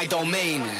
my domain.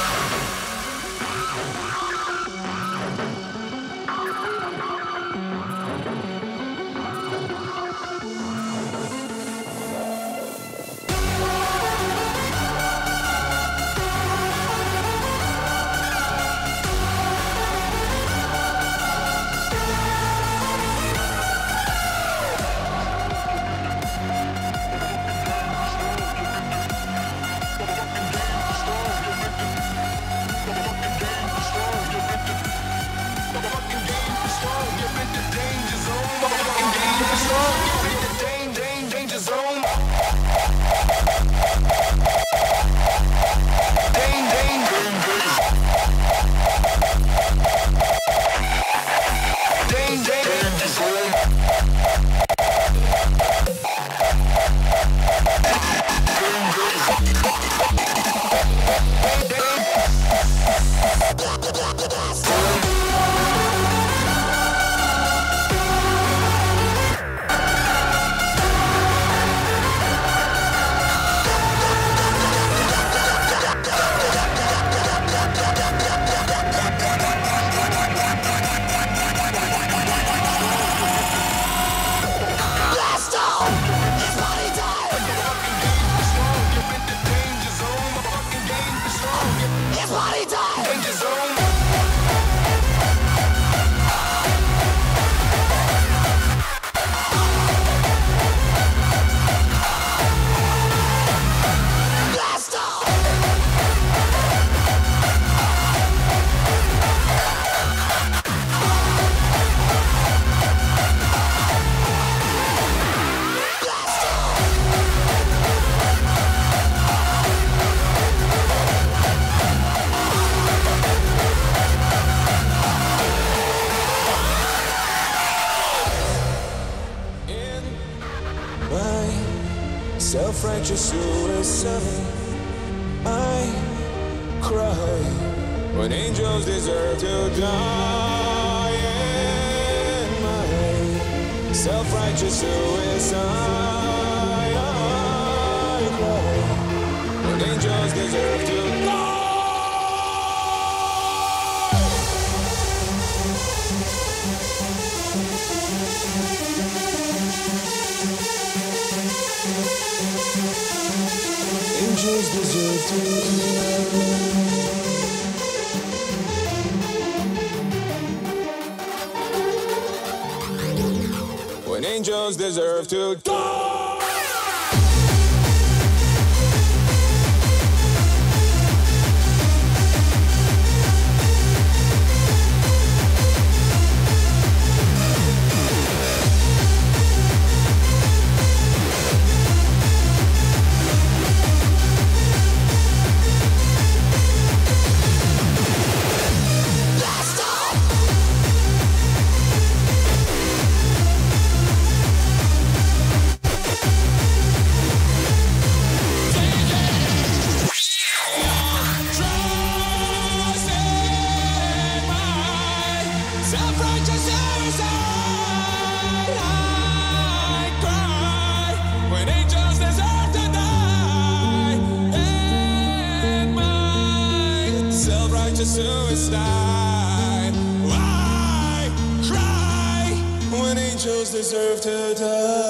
Suicide, I cry when angels deserve to die.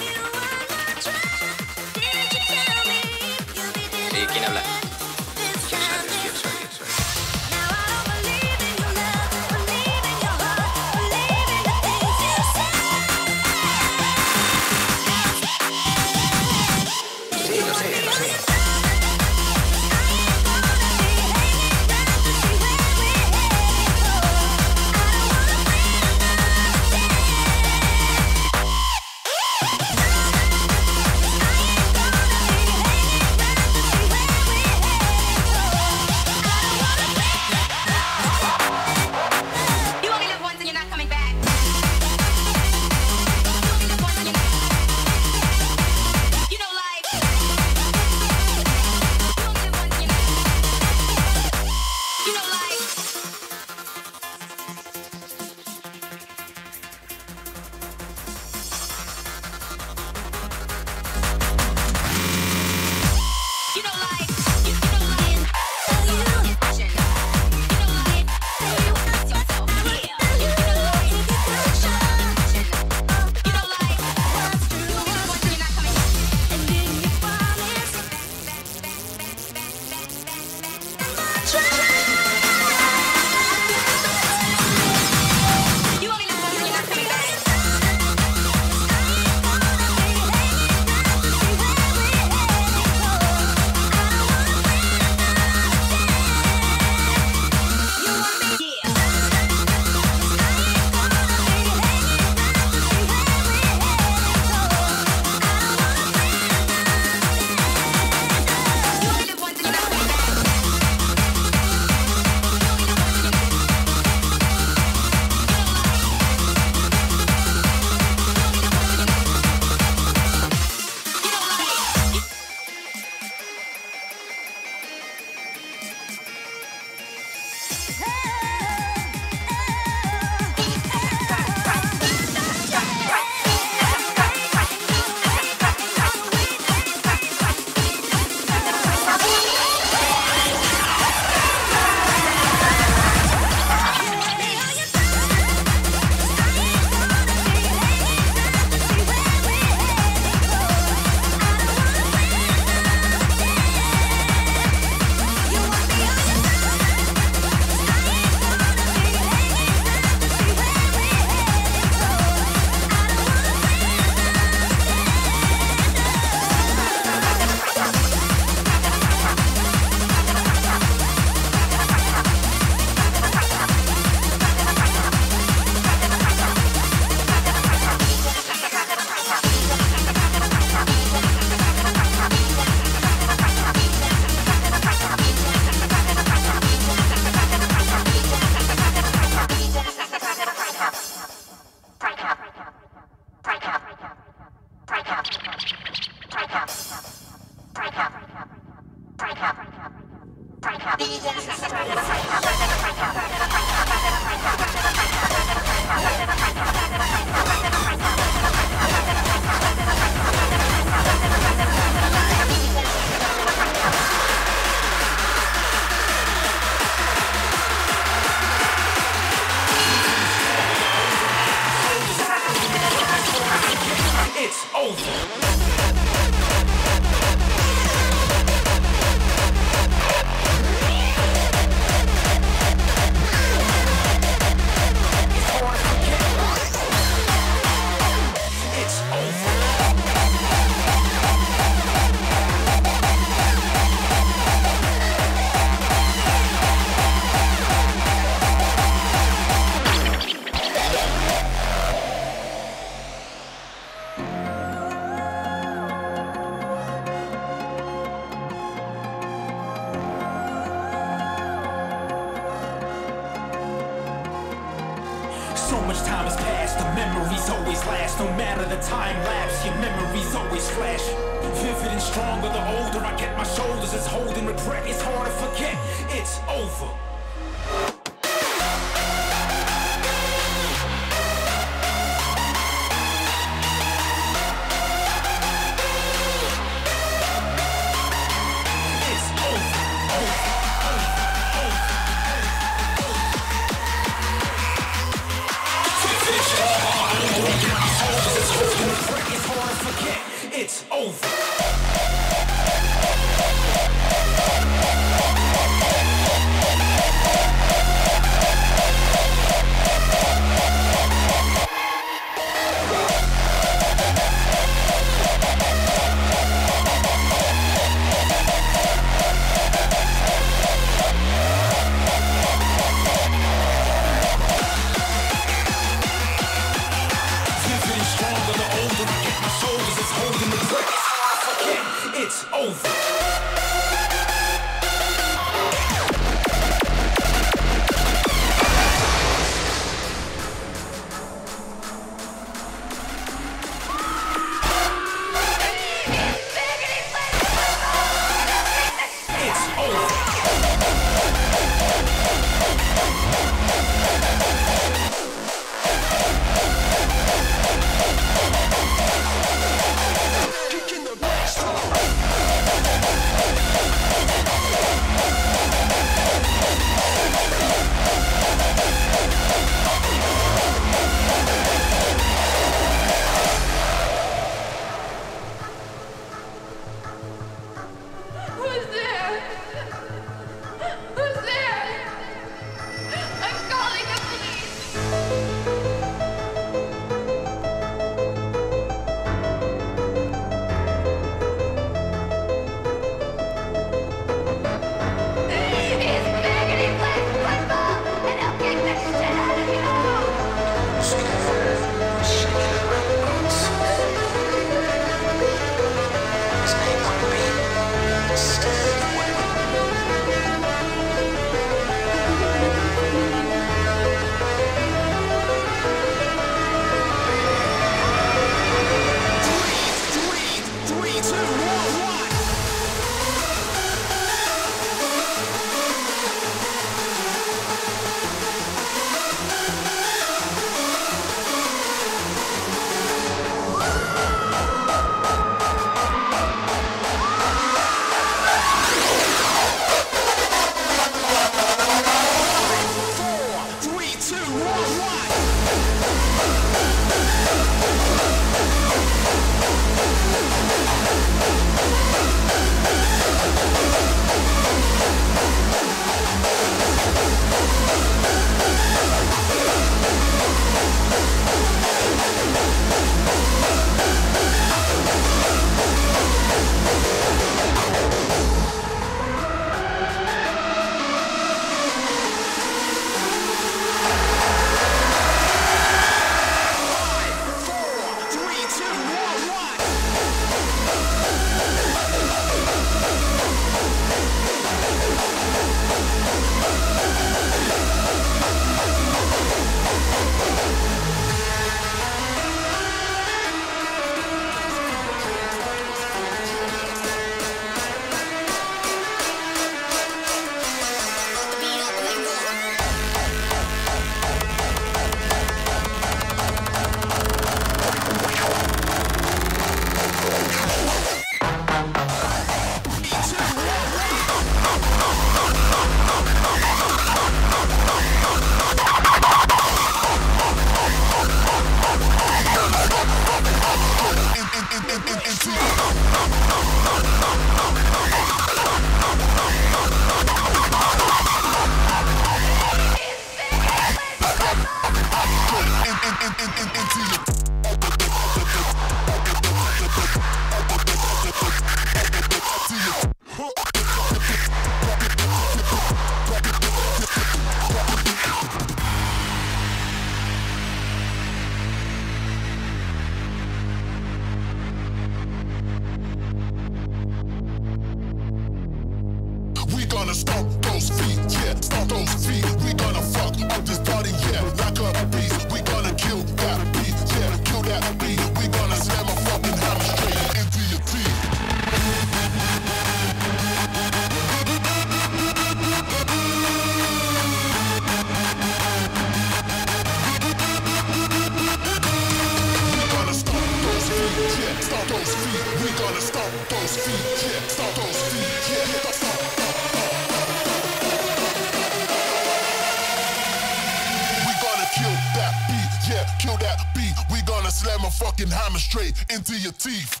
slam a fucking hammer straight into your teeth.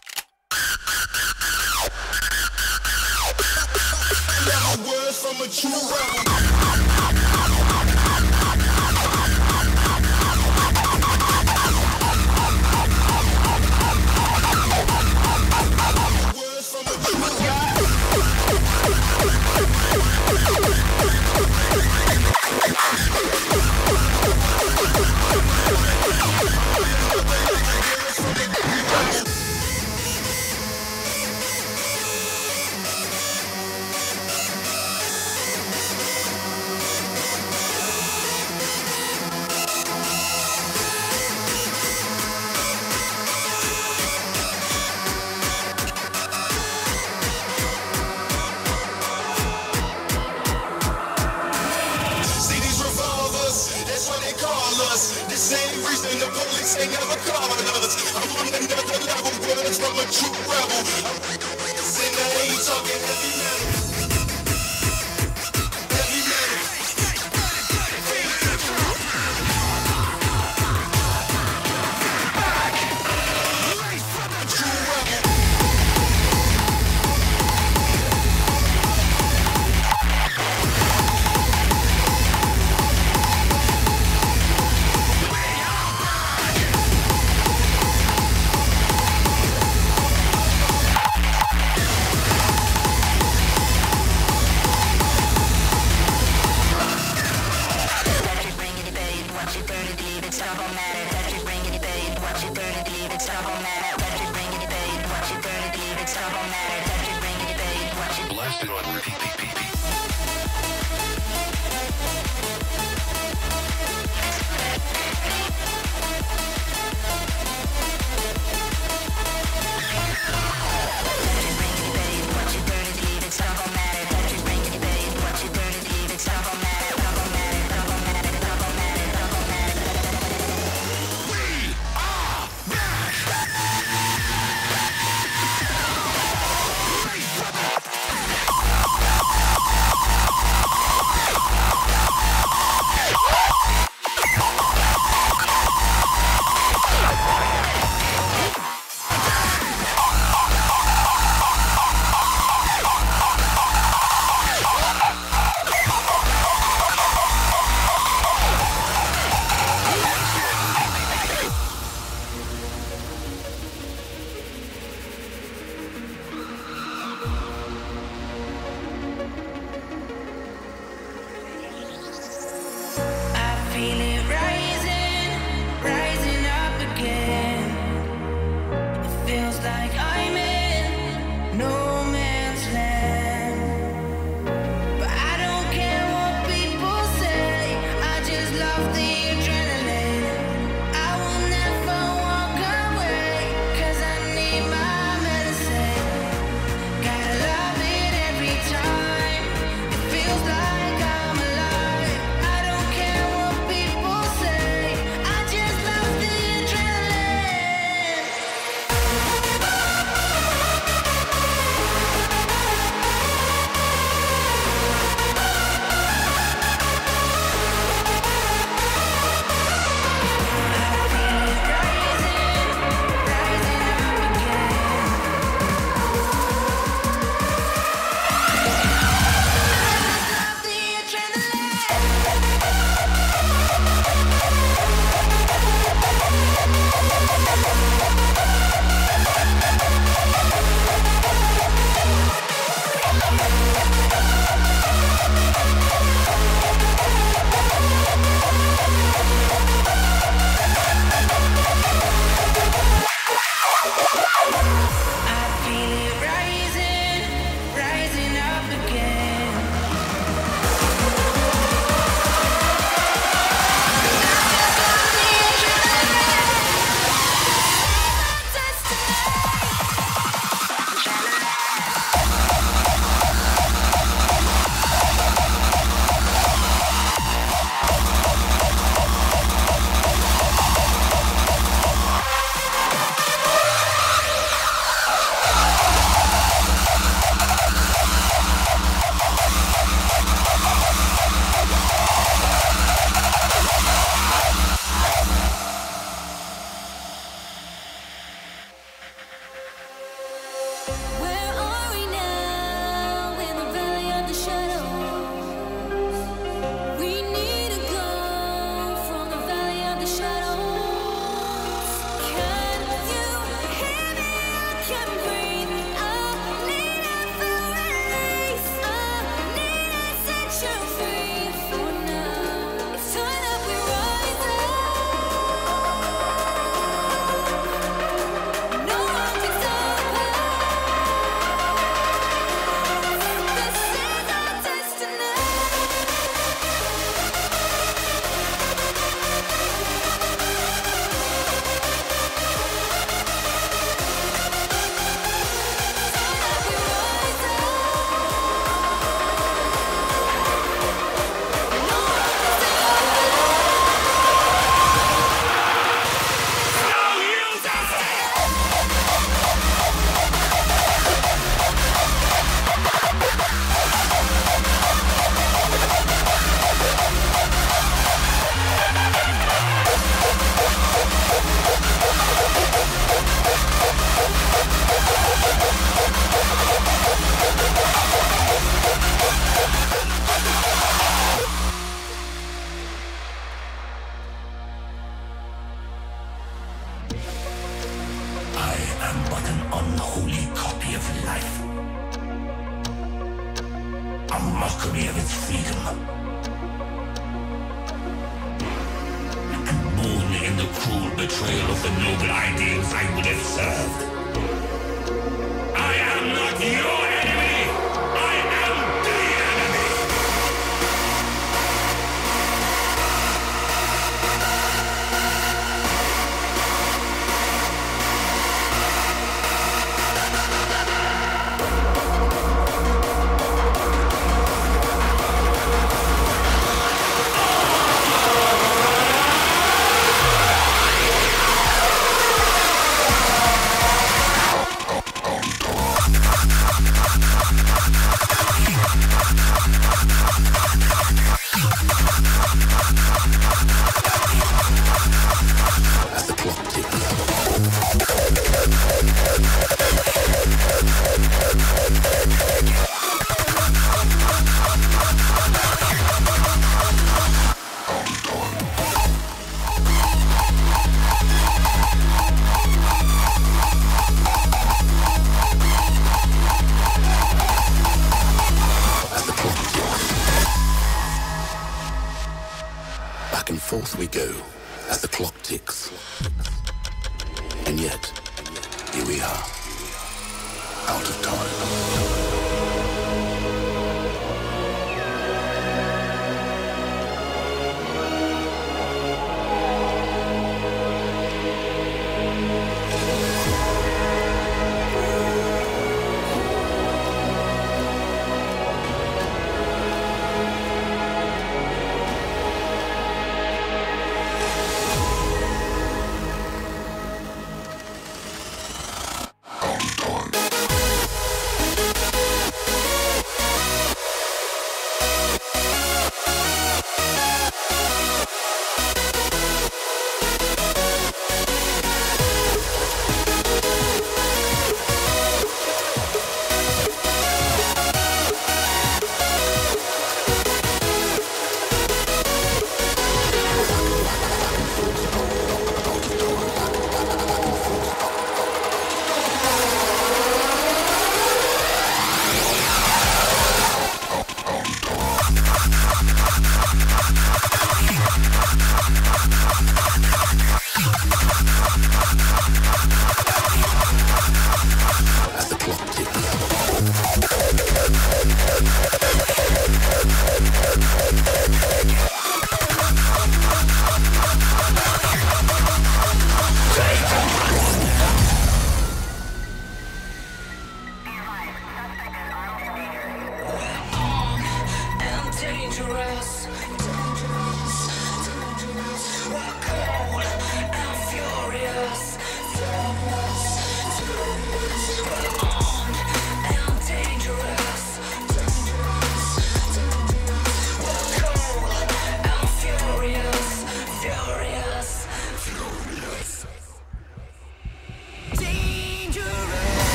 Never words from a true rapper.